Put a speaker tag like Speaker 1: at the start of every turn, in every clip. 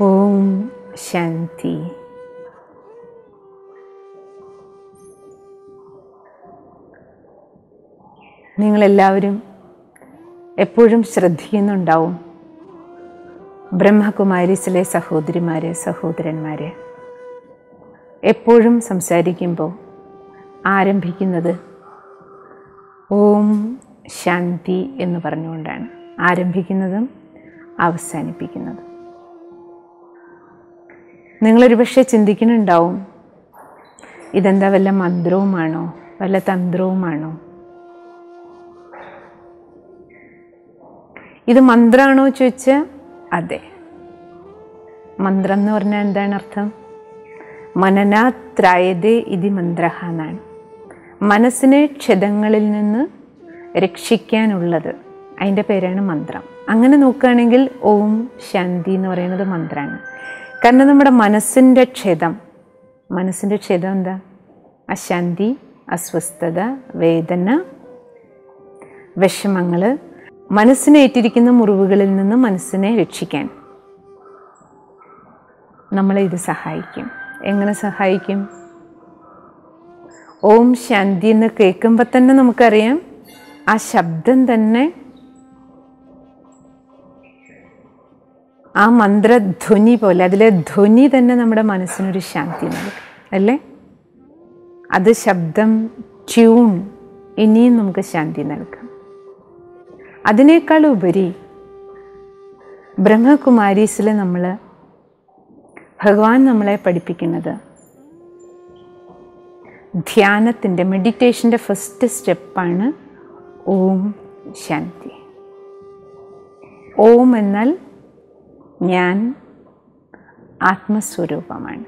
Speaker 1: ഓം ശാന്തി. നിങ്ങളെല്ലാവരും എപ്പോഴും ശ്രദ്ധിക്കുന്നുണ്ടാവും. ബ്രഹ്മകുമാരീസിലെ സഹോദരിമാരെ സഹോദരന്മാരെ എപ്പോഴും സംസാരിക്കുമ്പോൾ ആരംഭിക്കുന്നത് ഓം ശാന്തി എന്ന് പറഞ്ഞുകൊണ്ടാണ്. ആരംഭിക്കുന്നതും അവസാനിപ്പിക്കുന്നതും. നിങ്ങളൊരു പക്ഷേ ചിന്തിക്കുന്നുണ്ടാവും ഇതെന്താ വല്ല മന്ത്രവുമാണോ വല്ല തന്ത്രവുമാണോ? ഇത് മന്ത്രമാണോ ചോദിച്ചാൽ അതെ. മന്ത്രം എന്ന് പറഞ്ഞാൽ എന്താണ് അർത്ഥം? മനനാത്രായതേ ഇതി മന്ത്ര എന്നാണ്. മനസ്സിനെ ക്ഷതങ്ങളിൽ നിന്ന് രക്ഷിക്കാനുള്ളത്. അതിന്റെ പേരാണ് മന്ത്രം. അങ്ങനെ നോക്കുകയാണെങ്കിൽ ഓം ശാന്തി എന്ന് പറയുന്നത് മന്ത്രമാണ് കാരണം നമ്മുടെ മനസ്സിന്റെ ക്ഷതം മനസ്സിന്റെ ക്ഷതം എന്താ? അശാന്തി അസ്വസ്ഥത വേദന വിഷമങ്ങൾ മനസ്സിനേറ്റിരിക്കുന്ന മുറിവുകളിൽ നിന്ന് മനസ്സിനെ രക്ഷിക്കാൻ. നമ്മളെ ഇത് സഹായിക്കും. എങ്ങനെ സഹായിക്കും? ഓം ശാന്തി എന്ന് കേൾക്കുമ്പോൾ തന്നെ നമുക്കറിയാം. ആ ശബ്ദം തന്നെ ആ മന്ത്രധ്വനി പോലെ അതിലെ ധ്വനി തന്നെ നമ്മുടെ മനസ്സിനൊരു ശാന്തി നൽകും അല്ലേ? അത് ശബ്ദം ട്യൂൺ ഇനിയും നമുക്ക് ശാന്തി നൽകാം. അതിനേക്കാൾ ഉപരി ബ്രഹ്മകുമാരീസിൽ നമ്മൾ ഭഗവാൻ നമ്മളെ പഠിപ്പിക്കുന്നത് ധ്യാനത്തിന്റെ മെഡിറ്റേഷന്റെ ഫസ്റ്റ് സ്റ്റെപ്പാണ് ഓം ശാന്തി. ഓം എന്നാൽ ഞാൻ ആത്മസ്വരൂപമാണ്.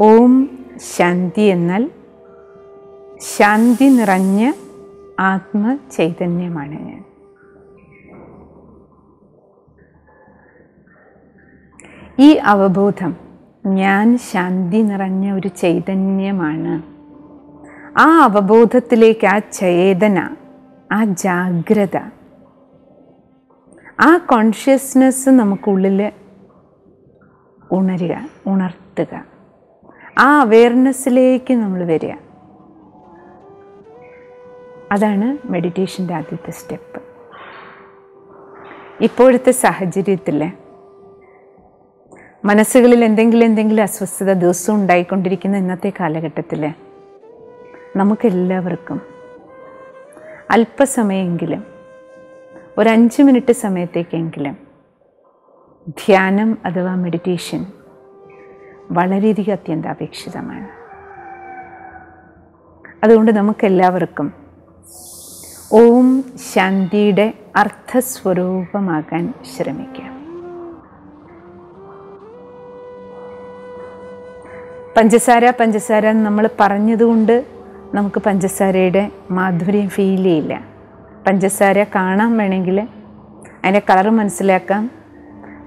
Speaker 1: ഓം ശാന്തി എന്നാൽ ശാന്തി നിറഞ്ഞ ആത്മചൈതന്യമാണ് ഞാൻ. ഈ അവബോധം ഞാൻ ശാന്തി നിറഞ്ഞ ഒരു ചൈതന്യമാണ്. ആ അവബോധത്തിലേക്ക് ആ ചേതന ആ ജാഗ്രത ആ കോൺഷ്യസ്നെസ് നമുക്കുള്ളിൽ ഉണരുക ഉണർത്തുക. ആ അവെയർനെസ്സിലേക്ക് നമ്മൾ വരിക. അതാണ് മെഡിറ്റേഷന്റെ ആദ്യത്തെ സ്റ്റെപ്പ്. ഇപ്പോഴത്തെ സാഹചര്യത്തിൽ മനസ്സുകളിൽ എന്തെങ്കിലും എന്തെങ്കിലും അസ്വസ്ഥത ദിവസവും ഉണ്ടായിക്കൊണ്ടിരിക്കുന്ന ഇന്നത്തെ കാലഘട്ടത്തിൽ നമുക്കെല്ലാവർക്കും അല്പസമയമെങ്കിലും ഒരു മിനിറ്റ് സമയത്തേക്കെങ്കിലും ധ്യാനം അഥവാ മെഡിറ്റേഷൻ വളരെയധികം അത്യന്താപേക്ഷിതമാണ്. അതുകൊണ്ട് നമുക്കെല്ലാവർക്കും ഓം ശാന്തിയുടെ അർത്ഥസ്വരൂപമാകാൻ ശ്രമിക്കാം. പഞ്ചസാര പഞ്ചസാര നമ്മൾ പറഞ്ഞതുകൊണ്ട് നമുക്ക് പഞ്ചസാരയുടെ മാധുര്യം ഫീൽ ചെയ്യില്ല. പഞ്ചസാര കാണാൻ വേണമെങ്കിൽ അതിന്റെ കളർ മനസ്സിലാക്കാം.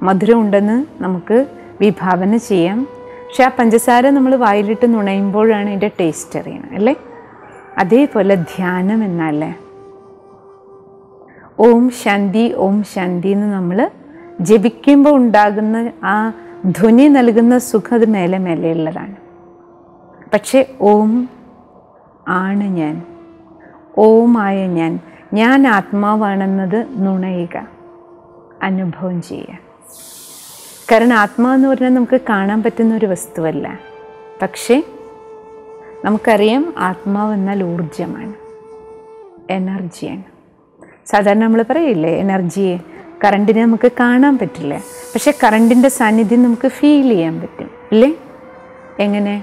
Speaker 1: മധുരം ഉണ്ടെന്ന് നമുക്ക് വിഭാവന ചെയ്യാം. പക്ഷെ ആ പഞ്ചസാര നമ്മൾ വായിലിട്ട് നുണയുമ്പോഴാണ് അതിന്റെ ടേസ്റ്റ് അറിയണം അല്ലേ? അതേപോലെ ധ്യാനം എന്നല്ലേ? ഓം ശാന്തി ഓം ശാന്തി എന്ന് നമ്മൾ ജപിക്കുമ്പോൾ ഉണ്ടാകുന്ന ആ ധ്വനി നൽകുന്ന സുഖം അത് മേലെ മേലെയുള്ളതാണ് പക്ഷേ ഓം ആണ് ഞാൻ ഓമായ ഞാൻ. ഞാൻ ആത്മാവാണെന്നത് നുണയുക അനുഭവം ചെയ്യുക. കാരണം ആത്മാവെന്ന് പറഞ്ഞാൽ നമുക്ക് കാണാൻ പറ്റുന്ന ഒരു വസ്തുവല്ല. പക്ഷേ നമുക്കറിയാം ആത്മാവ് എന്നാൽ ഊർജമാണ് എനർജിയാണ്. സാധാരണ നമ്മൾ പറയില്ലേ എനർജിയെ കറണ്ടിനെ നമുക്ക് കാണാൻ പറ്റില്ല. പക്ഷെ കറണ്ടിന്റെ സാന്നിധ്യം നമുക്ക് ഫീൽ ചെയ്യാൻ പറ്റും അല്ലേ എങ്ങനെ?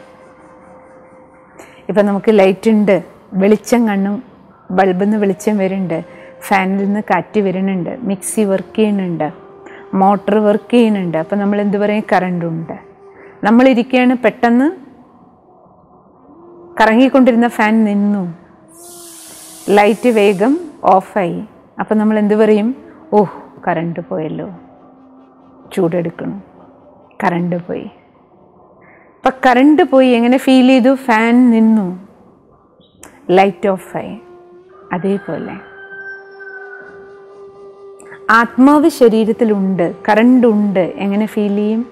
Speaker 1: ഇപ്പം നമുക്ക് ലൈറ്റ് ഉണ്ട് വെളിച്ചം കണ്ണും ബൾബിൽ നിന്ന് വെളിച്ചം വരുന്നുണ്ട്. ഫാനിൽ നിന്ന് കാറ്റ് വരുന്നുണ്ട്. മിക്സി വർക്ക് ചെയ്യുന്നുണ്ട്. മോട്ടർ വർക്ക് ചെയ്യുന്നുണ്ട്. അപ്പോൾ നമ്മൾ എന്ത് പറയും? കറണ്ടുണ്ട് നമ്മളിരിക്കുകയാണ് പെട്ടെന്ന് കറങ്ങിക്കൊണ്ടിരുന്ന ഫാൻ നിന്നു. ലൈറ്റ് വേഗം ഓഫായി. അപ്പം നമ്മൾ എന്ത് പറയും? ഓഹ് കറണ്ട് പോയല്ലോ. ചൂടെടുക്കണം. കറണ്ട് പോയി. അപ്പം കറണ്ട് പോയി. എങ്ങനെ ഫീൽ ചെയ്തു? ഫാൻ നിന്നു. ലൈറ്റ് ഓഫായി. അതേപോലെ. ആത്മാവ് ശരീരത്തിലുണ്ട് കറണ്ട് ഉണ്ട് എങ്ങനെ ഫീൽ ചെയ്യും?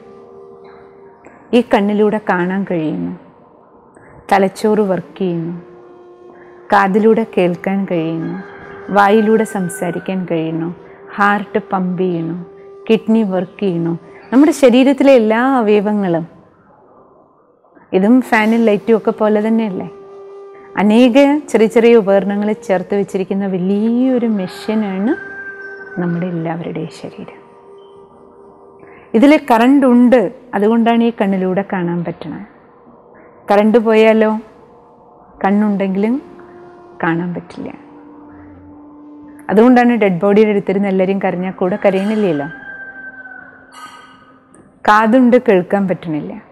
Speaker 1: ഈ കണ്ണിലൂടെ കാണാൻ കഴിയുന്നു. തലച്ചോറ് വർക്ക് ചെയ്യുന്നു. കാതിലൂടെ കേൾക്കാൻ കഴിയുന്നു. വായിലൂടെ സംസാരിക്കാൻ കഴിയുന്നു. ഹാർട്ട് പമ്പ് ചെയ്യുന്നു. കിഡ്നി വർക്ക് ചെയ്യുന്നു. നമ്മുടെ ശരീരത്തിലെ എല്ലാ അവയവങ്ങളും ഇതും ഫാനും ലൈറ്റും ഒക്കെ പോലെ തന്നെയല്ലേ? അനേക ചെറിയ ചെറിയ ഉപകരണങ്ങൾ ചേർത്ത് വെച്ചിരിക്കുന്ന വലിയൊരു മെഷീനാണ് നമ്മുടെ എല്ലാവരുടെയും ശരീരം. ഇതിൽ കറണ്ട് ഉണ്ട്. അതുകൊണ്ടാണ് ഈ കണ്ണിലൂടെ കാണാൻ പറ്റണത്. കറണ്ട് പോയാലോ? കണ്ണുണ്ടെങ്കിലും കാണാൻ പറ്റില്ല. അതുകൊണ്ടാണ് ഡെഡ് ബോഡിയുടെ അടുത്തിരുന്ന് എല്ലാവരും കരഞ്ഞാൽ കൂടെ കരയണില്ലല്ലോ. കാതുണ്ട് കേൾക്കാൻ പറ്റണില്ല.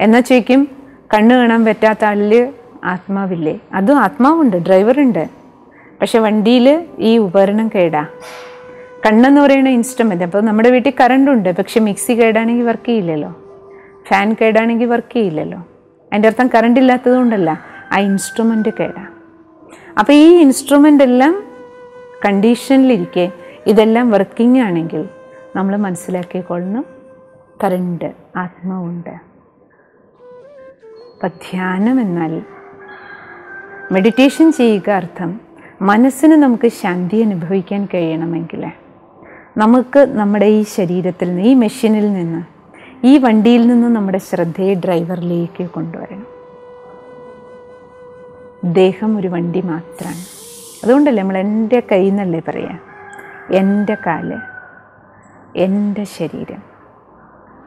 Speaker 1: എന്നാൽ ചോദിക്കും? കണ്ണ് കാണാൻ പറ്റാത്ത ആളിൽ ആത്മാവില്ലേ? അതും ആത്മാവുണ്ട് ഡ്രൈവറുണ്ട്. പക്ഷെ വണ്ടിയിൽ ഈ ഉപകരണം കേടാ. കണ്ണെന്ന് പറയുന്ന ഇൻസ്ട്രുമെന്റ് അപ്പോൾ നമ്മുടെ വീട്ടിൽ കറണ്ട് ഉണ്ട് പക്ഷെ മിക്സി കേടാണെങ്കിൽ വർക്ക് ചെയ്യില്ലല്ലോ. ഫാൻ കേടാണെങ്കിൽ വർക്ക് ചെയ്യില്ലല്ലോ. അതിന്റെ അർത്ഥം കറണ്ട് ഇല്ലാത്തത് കൊണ്ടല്ല ആ ഇൻസ്ട്രുമെന്റ് കേടാ. അപ്പോൾ ഈ ഇൻസ്ട്രുമെന്റ് എല്ലാം കണ്ടീഷനിലിരിക്കെ ഇതെല്ലാം വർക്കിംഗ് ആണെങ്കിൽ നമ്മൾ മനസ്സിലാക്കിക്കൊള്ളണം. കറണ്ട് ആത്മാവുണ്ട്. അപ്പം ധ്യാനം എന്നാൽ മെഡിറ്റേഷൻ ചെയ്യുക അർത്ഥം മനസ്സിന് നമുക്ക് ശാന്തി അനുഭവിക്കാൻ കഴിയണമെങ്കിൽ നമുക്ക് നമ്മുടെ ഈ ശരീരത്തിൽ നിന്ന് ഈ മെഷീനിൽ നിന്ന് ഈ വണ്ടിയിൽ നിന്ന് നമ്മുടെ ശ്രദ്ധയെ ഡ്രൈവറിലേക്ക് കൊണ്ടുവരണം. ദേഹം ഒരു വണ്ടി മാത്രമാണ്. അതുകൊണ്ടല്ലേ നമ്മൾ എന്റെ കൈ എന്നല്ലേ പറയാം? എന്റെ കാൽ എന്റെ ശരീരം.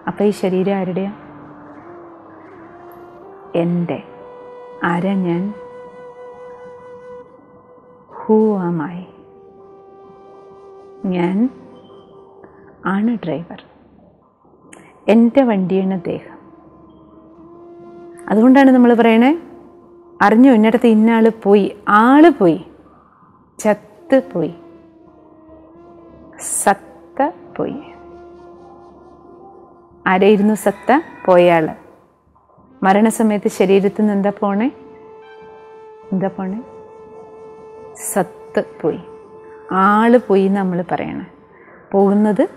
Speaker 1: അപ്പോൾ ഈ ശരീരം ആരുടെയാണ് എന്റെ. ആരാ ഞാൻ? Who I? ഞാൻ ആണ് ഡ്രൈവർ എന്റെ വണ്ടിയാണ് ദേഹം. അതുകൊണ്ടാണ് നമ്മൾ പറയണേ അറിഞ്ഞു? ഇന്നടത്ത് ഇന്നാൾ പോയി. ആൾ പോയി. ചത്ത് പോയി. സത്ത പോയി. ആരായിരുന്നു സത്ത? പോയാൾ മരണസമയത്ത് ശരീരത്തിൽ നിന്ന് എന്താ പോണേ? എന്താ പോണേ? സത്ത് പോയി. ആൾ പോയി എന്ന് നമ്മൾ പറയണം. പോകുന്നത്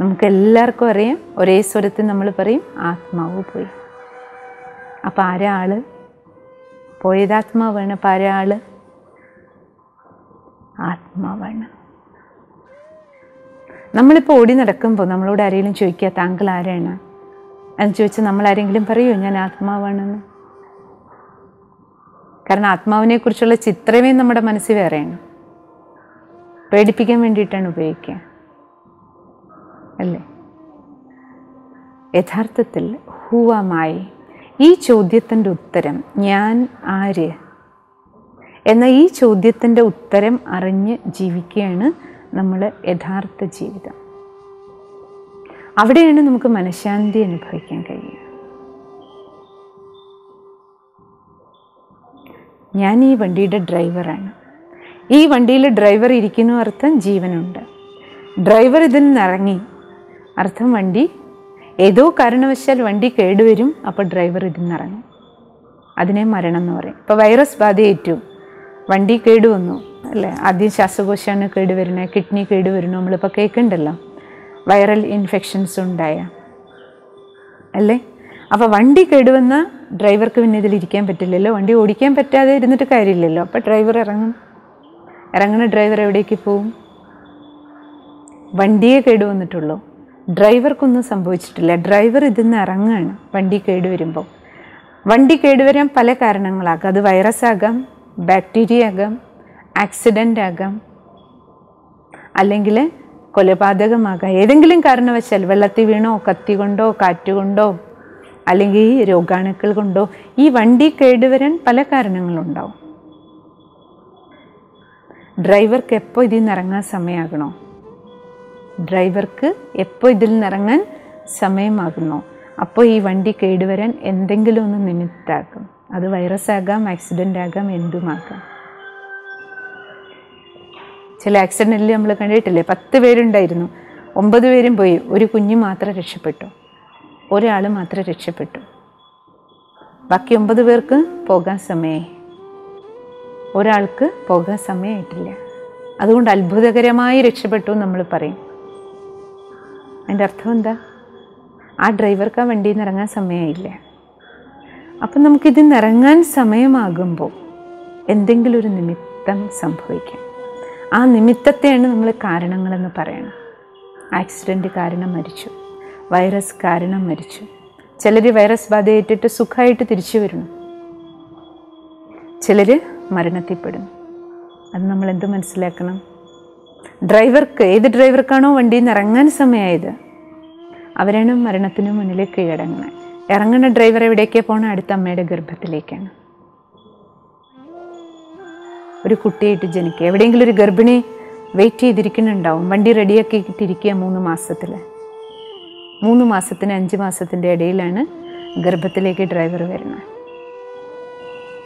Speaker 1: നമുക്ക് എല്ലാവർക്കും അറിയാം. ഒരേ സ്വരത്തിൽ നമ്മൾ പറയും ആത്മാവ് പോയി. അപ്പം ആരാൾ ആൾ? പോയത് ആത്മാവാണ്. അപ്പം ആരാൾ ആത്മാവാണ്. നമ്മളിപ്പോൾ ഓടി നടക്കുമ്പോൾ നമ്മളോട് ആരെങ്കിലും ചോദിക്കുക താങ്കൾ ആരാണ്? എന്ന് ചോദിച്ചാൽ നമ്മൾ ആരെങ്കിലും പറയുമോ ഞാൻ ആത്മാവാണെന്ന്? കാരണം ആത്മാവിനെ കുറിച്ചുള്ള ചിത്രമേ നമ്മുടെ മനസ്സിൽ വേറെയാണ്. പേടിപ്പിക്കാൻ വേണ്ടിയിട്ടാണ് ഉപയോഗിക്കുക. അല്ലേ? യഥാർത്ഥത്തിൽ ഹൂവമായി ഈ ചോദ്യത്തിന്റെ ഉത്തരം ഞാൻ ആര്? എന്ന ഈ ചോദ്യത്തിന്റെ ഉത്തരം അറിഞ്ഞ് ജീവിക്കുകയാണ് നമ്മൾ യഥാർത്ഥ ജീവിതം. അവിടെയാണ് നമുക്ക് മനഃശാന്തി അനുഭവിക്കാൻ കഴിയുക ഞാൻ ഈ വണ്ടിയുടെ ഡ്രൈവറാണ്. ഈ വണ്ടിയിൽ ഡ്രൈവർ ഇരിക്കുന്നു അർത്ഥം ജീവനുണ്ട്. ഡ്രൈവർ ഇതിൽ നിന്നിറങ്ങി അർത്ഥം വണ്ടി ഏതോ കാരണവശാൽ വണ്ടി കേടുവരും അപ്പോൾ ഡ്രൈവർ ഇതിൽ നിന്നിറങ്ങും അതിനെ മരണം എന്ന് പറയും. ഇപ്പോൾ വൈറസ് ബാധയേറ്റു. വണ്ടി കേടുവന്നു അല്ലേ? ആദ്യം ശ്വാസകോശമാണ് കേടുവരുന്നത് കിഡ്നി കേടുവരുന്നു നമ്മളിപ്പോൾ കേൾക്കണ്ടല്ലോ. വൈറൽ ഇൻഫെക്ഷൻസ് ഉണ്ടായ അല്ലേ? അപ്പോൾ വണ്ടി കേടുവന്ന ഡ്രൈവർക്ക് പിന്നെ ഇതിലിരിക്കാൻ പറ്റില്ലല്ലോ. വണ്ടി ഓടിക്കാൻ പറ്റാതെ ഇരുന്നിട്ട് കാര്യമില്ലല്ലോ. അപ്പോൾ ഡ്രൈവർ ഇറങ്ങും. ഇറങ്ങുന്ന ഡ്രൈവർ എവിടേക്ക് പോവും? വണ്ടിയെ കേടുവന്നിട്ടുള്ളൂ. ഡ്രൈവർക്കൊന്നും സംഭവിച്ചിട്ടില്ല. ഡ്രൈവർ ഇതിൽ നിന്ന് ഇറങ്ങുകയാണ് വണ്ടി കേടുവരുമ്പോൾ വണ്ടി കേടുവരാൻ പല കാരണങ്ങളാകാം. അത് വൈറസ് ആകാം ബാക്ടീരിയ ആകാം ആക്സിഡന്റ് ആകാം അല്ലെങ്കിൽ കൊലപാതകമാകാം. ഏതെങ്കിലും കാരണവശാൽ വെള്ളത്തിൽ വീണോ കത്തി കൊണ്ടോ കാറ്റുകൊണ്ടോ അല്ലെങ്കിൽ ഈ രോഗാണുക്കൾ കൊണ്ടോ ഈ വണ്ടി കേടുവരാൻ പല കാരണങ്ങളുണ്ടാവും. ഡ്രൈവർക്ക് എപ്പോൾ ഇതിൽ നിന്ന് ഇറങ്ങാൻ സമയമാകണോ? ഡ്രൈവർക്ക് എപ്പോൾ ഇതിൽ നിന്ന് ഇറങ്ങാൻ സമയമാകുന്നോ? അപ്പോൾ ഈ വണ്ടി കേടുവരാൻ എന്തെങ്കിലും ഒന്ന് നിമിത്താക്കും. അത് വൈറസ് ആകാം ആക്സിഡന്റ് ആകാം എന്തുമാകാം. ചില ആക്സിഡന്റിൽ നമ്മൾ കണ്ടിട്ടില്ലേ? പത്ത് പേരുണ്ടായിരുന്നു. ഒമ്പത് പേരും പോയി. ഒരു കുഞ്ഞ് മാത്രം രക്ഷപ്പെട്ടു. ഒരാൾ മാത്രം രക്ഷപ്പെട്ടു. ബാക്കി ഒമ്പത് പേർക്ക് പോകാൻ സമയമായി ഒരാൾക്ക് പോകാൻ സമയമായിട്ടില്ല അതുകൊണ്ട് അത്ഭുതകരമായി രക്ഷപ്പെട്ടു നമ്മൾ പറയും. അതിന്റെ അർത്ഥം എന്താ? ആ ഡ്രൈവർക്ക് ആ വണ്ടിയിൽ നിന്ന് ഇറങ്ങാൻ സമയമായില്ല അപ്പം നമുക്കിതിൽ നിന്ന് ഇറങ്ങാൻ സമയമാകുമ്പോൾ എന്തെങ്കിലും ഒരു നിമിത്തം സംഭവിക്കും. ആ നിമിത്തത്തെയാണ് നമ്മൾ കാരണങ്ങളെന്ന് പറയണം. ആക്സിഡന്റ് കാരണം മരിച്ചു. വൈറസ് കാരണം മരിച്ചു. ചിലർ വൈറസ് ബാധയേറ്റിട്ട് സുഖമായിട്ട് തിരിച്ചു വരുന്നു. ചിലർ മരണത്തിൽപ്പെടുന്നു. അത് നമ്മൾ എന്ത് മനസ്സിലാക്കണം? ഡ്രൈവർക്ക് ഏത് ഡ്രൈവർക്കാണോ വണ്ടിയിൽ നിന്ന് ഇറങ്ങാൻ സമയമായത്? അവരാണ് മരണത്തിന് മുന്നിലേക്ക് കീഴടങ്ങുന്നത് ഇറങ്ങുന്ന ഡ്രൈവർ എവിടേക്കാണ് പോകണം അടുത്ത അമ്മയുടെ ഗർഭത്തിലേക്കാണ്. ഒരു കുട്ടിയായിട്ട് ജനിക്കുക. എവിടെയെങ്കിലും ഒരു ഗർഭിണി വെയിറ്റ് ചെയ്തിരിക്കുന്നുണ്ടാവും. വണ്ടി റെഡിയാക്കിയിട്ടിരിക്കുക മൂന്ന് മാസത്തിൽ മൂന്ന് മാസത്തിന് അഞ്ച് മാസത്തിന്റെ ഇടയിലാണ് ഗർഭത്തിലേക്ക് ഡ്രൈവർ വരുന്നത്.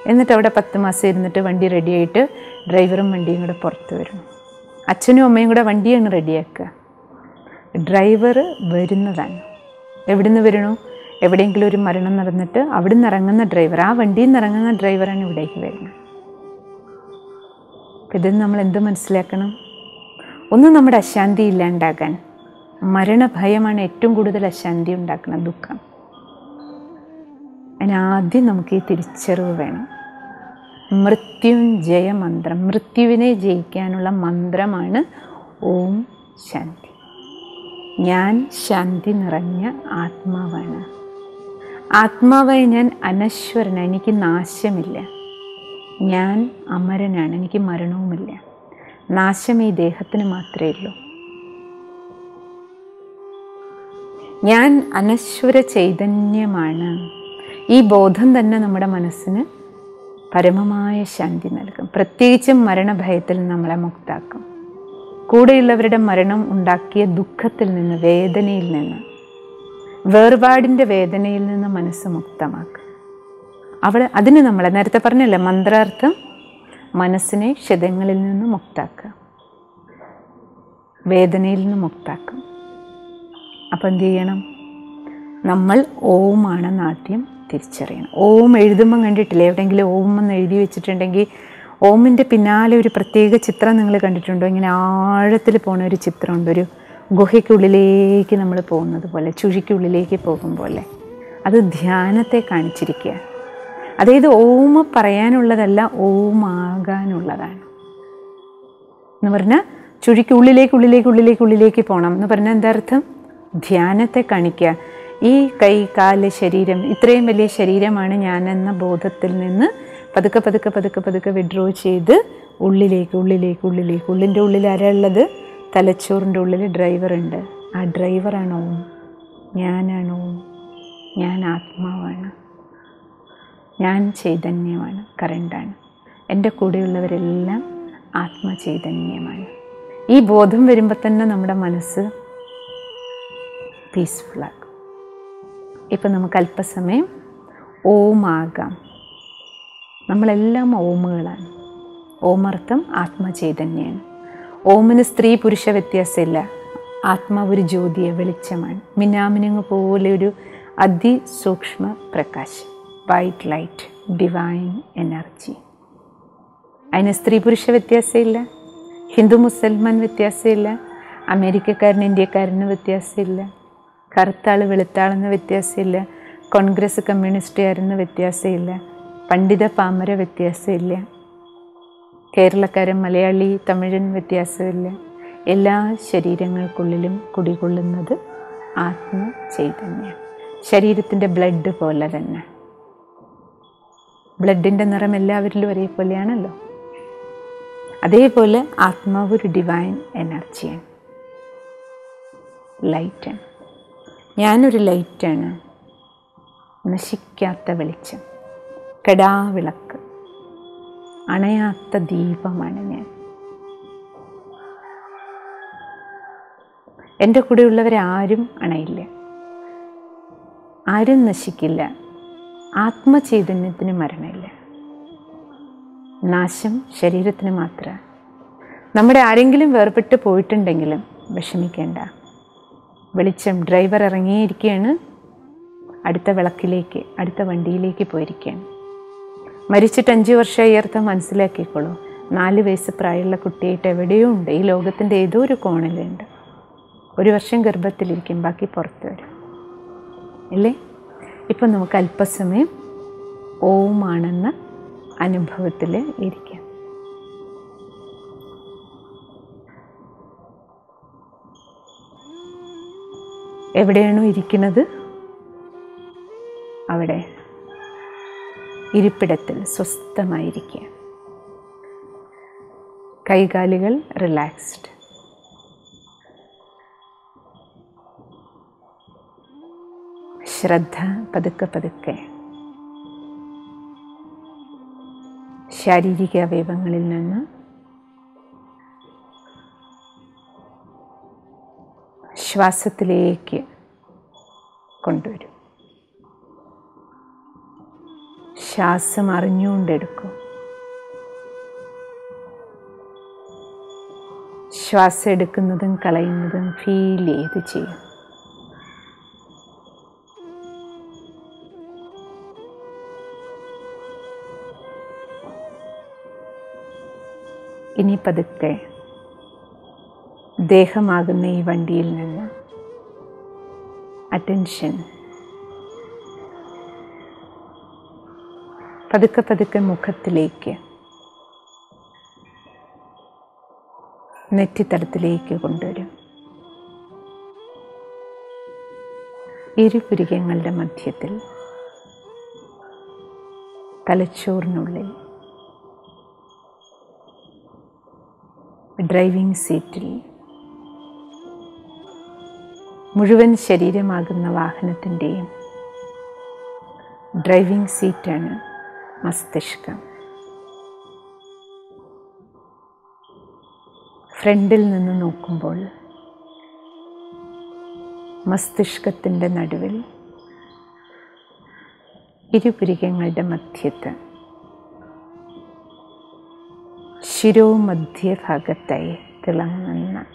Speaker 1: എന്നിട്ട് അവിടെ പത്ത് മാസം ഇരുന്നിട്ട് വണ്ടി റെഡിയായിട്ട് ഡ്രൈവറും വണ്ടിയും കൂടെ പുറത്ത് വരും അച്ഛനും അമ്മയും കൂടെ വണ്ടിയാണ് റെഡിയാക്കുക. ഡ്രൈവർ വരുന്നതാണ്. എവിടുന്ന് വരണോ? എവിടെയെങ്കിലും ഒരു മരണം നടന്നിട്ട് അവിടുന്ന് ഇറങ്ങുന്ന ഡ്രൈവർ ആ വണ്ടിയിൽ നിന്ന് ഇറങ്ങുന്ന ഡ്രൈവറാണ് ഇവിടേക്ക് വരുന്നത്. ഇതിൽ നമ്മൾ എന്ത് മനസ്സിലാക്കണം? ഒന്നും നമ്മുടെ അശാന്തി ഇല്ലാണ്ടാകാൻ. മരണഭയമാണ് ഏറ്റവും കൂടുതൽ അശാന്തി ഉണ്ടാക്കുന്ന ദുഃഖം. അതിനാദ്യം നമുക്ക് ഈ തിരിച്ചറിവ് വേണം. മൃത്യുഞ്ജയ മന്ത്രം മൃത്യുവിനെ ജയിക്കാനുള്ള മന്ത്രമാണ് ഓം ശാന്തി. ഞാൻ ശാന്തി നിറഞ്ഞ ആത്മാവാണ്. ആത്മാവായി ഞാൻ അനശ്വരനാണ് എനിക്ക് നാശമില്ല. ഞാൻ അമരനാണ് എനിക്ക് മരണവുമില്ല. നാശം ഈ ദേഹത്തിന് മാത്രമേ ഉള്ളൂ. ഞാൻ അനശ്വര ചൈതന്യമാണ്. ഈ ബോധം തന്നെ നമ്മുടെ മനസ്സിന് പരമമായ ശാന്തി നൽകും. പ്രത്യേകിച്ചും മരണഭയത്തിൽ നമ്മളെ മുക്താക്കും. കൂടെയുള്ളവരുടെ മരണം ഉണ്ടാക്കിയ ദുഃഖത്തിൽ നിന്ന് വേദനയിൽ നിന്ന് വേർപാടിന്റെ വേദനയിൽ നിന്ന് മനസ്സ് മുക്തമാക്കും. അവൾ അതിന് നമ്മൾ നേരത്തെ പറഞ്ഞല്ലേ മന്ത്രാർത്ഥം മനസ്സിനെ ക്ഷതങ്ങളിൽ നിന്ന് മുക്താക്കുക. വേദനയിൽ നിന്ന് മുക്താക്കും. അപ്പം എന്ത് ചെയ്യണം? നമ്മൾ ഓമാണെന്ന് ആദ്യം തിരിച്ചറിയണം. ഓം എഴുതുമ്പം കണ്ടിട്ടില്ല? എവിടെയെങ്കിലും ഓം എന്ന് എഴുതി വെച്ചിട്ടുണ്ടെങ്കിൽ ഓമിന്റെ പിന്നാലെ ഒരു പ്രത്യേക ചിത്രം നിങ്ങൾ കണ്ടിട്ടുണ്ടോ? ഇങ്ങനെ ആഴത്തിൽ പോണ ഒരു ചിത്രമുണ്ട്. ഒരു ഗുഹയ്ക്കുള്ളിലേക്ക് നമ്മൾ പോകുന്നത് പോലെ ചുഴിക്കുള്ളിലേക്ക് പോകും പോലെ. അത് ധ്യാനത്തെ കാണിച്ചിരിക്കുക അതായത് ഓം പറയാനുള്ളതല്ല ഓമാകാനുള്ളതാണ്. എന്ന് പറഞ്ഞാൽ ചുഴിക്കുള്ളിലേക്ക് ഉള്ളിലേക്ക് ഉള്ളിലേക്ക് ഉള്ളിലേക്ക് പോകണം എന്ന് പറഞ്ഞാൽ എന്താ അർത്ഥം? ധ്യാനത്തെ കാണിക്കുക ഈ കൈ കാൽ ശരീരം ഇത്രയും വലിയ ശരീരമാണ് ഞാനെന്ന ബോധത്തിൽ നിന്ന് പതുക്കെ പതുക്കെ പതുക്കെ പതുക്കെ വിഡ്രോ ചെയ്ത് ഉള്ളിലേക്ക് ഉള്ളിലേക്ക് ഉള്ളിലേക്ക്. ഉള്ളിന്റെ ഉള്ളിൽ ആരാളുള്ളത് തലച്ചോറിന്റെ ഉള്ളിൽ ഡ്രൈവറുണ്ട് ആ ഡ്രൈവറാണ് ഓം ഞാനാണ്? ഓം ഞാൻ ആത്മാവാണ്. ഞാൻ ചൈതന്യമാണ് കറണ്ടാണ് എന്റെ കൂടെയുള്ളവരെല്ലാം ആത്മചൈതന്യമാണ്. ഈ ബോധം വരുമ്പോൾ തന്നെ നമ്മുടെ മനസ്സ് പീസ്ഫുള്ളാകും ഇപ്പം നമുക്ക് അല്പസമയം ഓമാകാം. നമ്മളെല്ലാം ഓമുകളാണ്. ഓമർത്ഥം ആത്മചൈതന്യമാണ് ഓമിന് സ്ത്രീ പുരുഷ വ്യത്യാസമില്ല. ആത്മാവ് ഒരു ജ്യോതിയ വെളിച്ചമാണ്. മിന്നാമിനുങ്ങ് പോലെ ഒരു അതിസൂക്ഷ്മ പ്രകാശം. വൈറ്റ് ലൈറ്റ് ഡിവൈൻ എനർജി അതിന് സ്ത്രീ പുരുഷ വ്യത്യാസമില്ല. ഹിന്ദു മുസൽമാൻ വ്യത്യാസമില്ല. അമേരിക്കക്കാരന് ഇന്ത്യക്കാരന് വ്യത്യാസമില്ല. കറുത്താൾ വെളുത്താളെന്ന് വ്യത്യാസമില്ല. കോൺഗ്രസ് കമ്മ്യൂണിസ്റ്റുകാരെന്ന് വ്യത്യാസമില്ല. പണ്ഡിത പാമര വ്യത്യാസമില്ല. കേരളക്കാരൻ മലയാളി തമിഴൻ വ്യത്യാസമില്ല. എല്ലാ ശരീരങ്ങൾക്കുള്ളിലും കുടികൊള്ളുന്നത് ആത്മ ചൈതന്യം ശരീരത്തിന്റെ ബ്ലഡ് പോലെ തന്നെ. ബ്ലഡിന്റെ നിറം എല്ലാവരിലും ഒരേപോലെയാണല്ലോ. അതേപോലെ ആത്മാവ് ഒരു ഡിവൈൻ എനർജിയാണ്. ലൈറ്റാണ് ഞാനൊരു ലൈറ്റാണ്. നശിക്കാത്ത വെളിച്ചം. കെടാവിളക്ക് അണയാത്ത ദീപമാണ് ഞാൻ. എന്റെ കൂടെയുള്ളവരാരും അണയില്ല. ആരും നശിക്കില്ല. ആത്മചൈതന്യത്തിന് മരണമില്ല. നാശം ശരീരത്തിന് മാത്രമാണ് നമ്മുടെ ആരെങ്കിലും വേർപെട്ട് പോയിട്ടുണ്ടെങ്കിലും വിഷമിക്കേണ്ട. വെളിച്ചം ഡ്രൈവർ ഇറങ്ങിയിരിക്കുകയാണ്. അടുത്ത വിളക്കിലേക്ക് അടുത്ത വണ്ടിയിലേക്ക് പോയിരിക്കുകയാണ്. മരിച്ചിട്ട് അഞ്ച് വർഷമായി അർത്ഥം മനസ്സിലാക്കിക്കോളൂ. നാല് വയസ്സ് പ്രായമുള്ള കുട്ടിയായിട്ട് എവിടെയോ ഉണ്ട്. ഈ ലോകത്തിന്റെ ഏതോ ഒരു കോണിലുണ്ട്. ഒരു വർഷം ഗർഭത്തിലിരിക്കും. ബാക്കി പുറത്ത് വരും. അല്ലേ? ഇപ്പം നമുക്ക് അല്പസമയം ഓമാണെന്ന അനുഭവത്തിൽ ഇരിക്കാം. എവിടെയാണോ ഇരിക്കുന്നത്? അവിടെ. ഇരിപ്പിടത്തിൽ സ്വസ്ഥമായിരിക്കുക. കൈകാലുകൾ റിലാക്സ്ഡ് ശ്രദ്ധ പതുക്കെ പതുക്കെ. ശാരീരിക അവയവങ്ങളിൽ നിന്ന് ശ്വാസത്തിലേക്ക് കൊണ്ടുവരും. ശ്വാസം അറിഞ്ഞുകൊണ്ടെടുക്കും. ശ്വാസം എടുക്കുന്നതും കളയുന്നതും ഫീൽ ചെയ്ത് ചെയ്യും. ഇനി പതുക്കെ ദേഹമാകുന്ന ഈ വണ്ടിയിൽ നിന്ന്. അറ്റൻഷൻ പതുക്കെ പതുക്കെ മുഖത്തിലേക്ക്. നെറ്റിത്തടത്തിലേക്ക് കൊണ്ടുവരും. ഇരുപുരികങ്ങളുടെ മധ്യത്തിൽ. തലച്ചോറിനുള്ളിൽ. ഡ്രൈവിംഗ് സീറ്റിൽ. മുഴുവൻ ശരീരമാകുന്ന വാഹനത്തിന്റെയും ഡ്രൈവിംഗ് സീറ്റാണ് മസ്തിഷ്കം. ഫ്രണ്ടിൽ നിന്ന് നോക്കുമ്പോൾ മസ്തിഷ്കത്തിന്റെ നടുവിൽ ഇരുപുരികങ്ങളുടെ മധ്യത്ത് ശിരോമധ്യഭാഗത്തായി തിളങ്ങുന്ന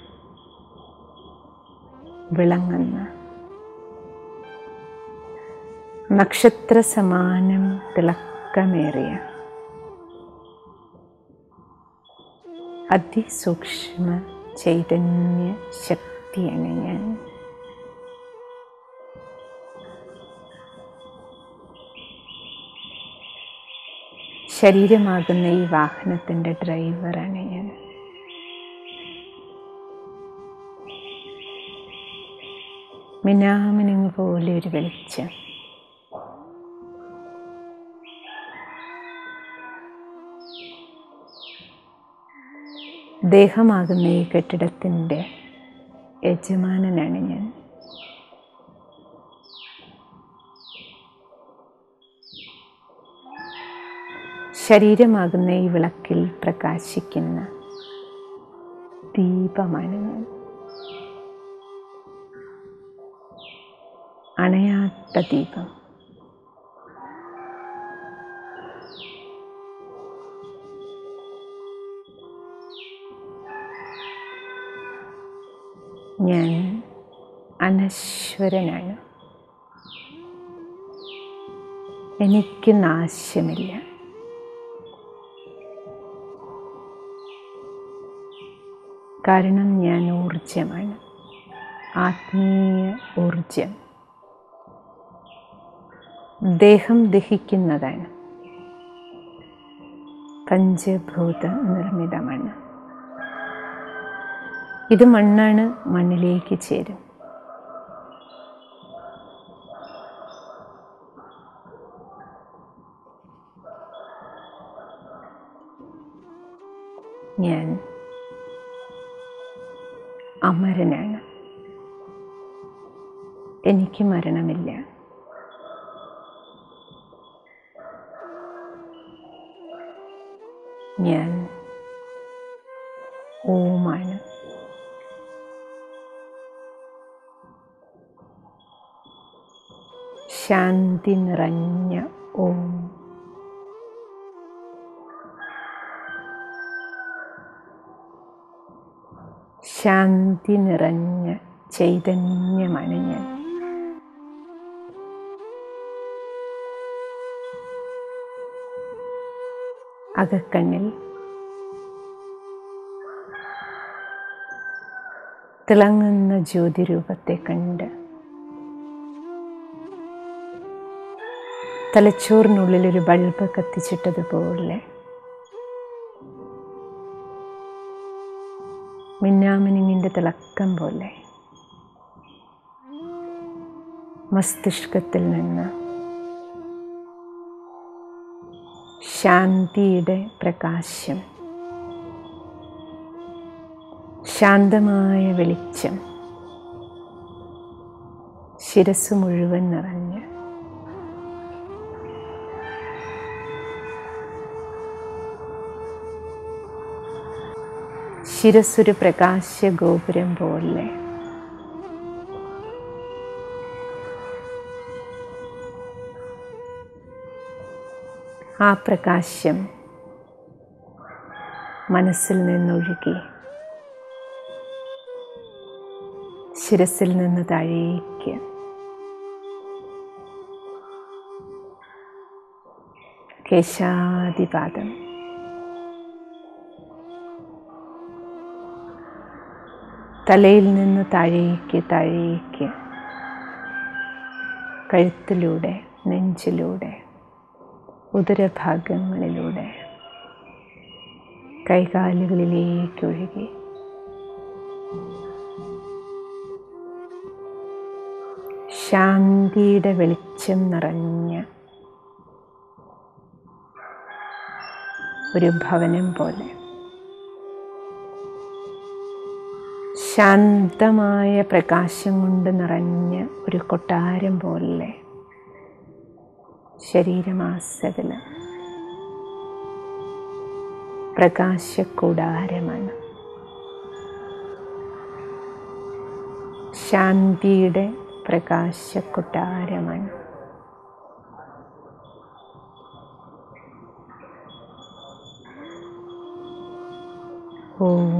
Speaker 1: വിളങ്ങുന്ന. നക്ഷത്ര സമാനം തിളക്കമേറിയ അതിസൂക്ഷ്മ ചൈതന്യ ശക്തിയാണ് ഞാൻ. ശരീരമാകുന്ന ഈ വാഹനത്തിന്റെ ഡ്രൈവറാണ് ഞാൻ. മിനാമിനുങ്ങ് പോലെ ഒരു വെളിച്ചം. ദേഹമാകുന്ന ഈ കെട്ടിടത്തിന്റെ യജമാനനാണ് ഞാൻ. ശരീരമാകുന്ന ഈ വിളക്കിൽ പ്രകാശിക്കുന്ന ദീപമാണ് ഞാൻ. അണയാത്ത ദീപം. ഞാൻ അനശ്വരനാണ്. എനിക്ക് നാശമില്ല. കാരണം ഞാൻ ഊർജമാണ് ആത്മീയ ഊർജം ദേഹം ദഹിക്കുന്നതാണ്. പഞ്ചഭൂത നിർമ്മിതമാണ്. ഇത് മണ്ണാണ് മണ്ണിലേക്ക് ചേരും. ഞാൻ അമരനാണ്. എനിക്ക് മരണമില്ല. ശാന്തി നിറഞ്ഞ ഓം. ശാന്തി നിറഞ്ഞ ചൈതന്യമാണ് ഞാൻ അകക്കണ്ണിൽ തിളങ്ങുന്ന ജ്യോതിരൂപത്തെ കണ്ട് തലച്ചോറിനുള്ളിൽ ഒരു ബൾബ് കത്തിച്ചിട്ടതുപോലെ. മിന്നാമിനിങ്ങിന്റെ തിളക്കം പോലെ. മസ്തിഷ്കത്തിൽ നിന്ന് ശാന്തിയുടെ പ്രകാശം. ശാന്തമായ വെളിച്ചം. ശിരസ് മുഴുവൻ നിറഞ്ഞ് ശിരസ്സൊരു പ്രകാശ ഗോപുരം പോലെ. ആ പ്രകാശം മനസ്സിൽ നിന്നൊഴുകി. ശിരസിൽ നിന്ന് താഴേക്ക്. കേശാദിപാദം തലയിൽ നിന്ന് താഴേക്ക് താഴേക്ക്. കഴുത്തിലൂടെ നെഞ്ചിലൂടെ ഉദരഭാഗങ്ങളിലൂടെ. കൈകാലുകളിലേക്ക് ഒഴുകി. ശാന്തിയുടെ വെളിച്ചം നിറഞ്ഞ ഒരു ഭവനം പോലെ. ശാന്തമായ പ്രകാശം കൊണ്ട് നിറഞ്ഞ ഒരു കൊട്ടാരം പോലെ ശരീരമാസകല. പ്രകാശക്കൂടാരമാണ് ശാന്തിയുടെ പ്രകാശക്കൊട്ടാരമാണ് ഓം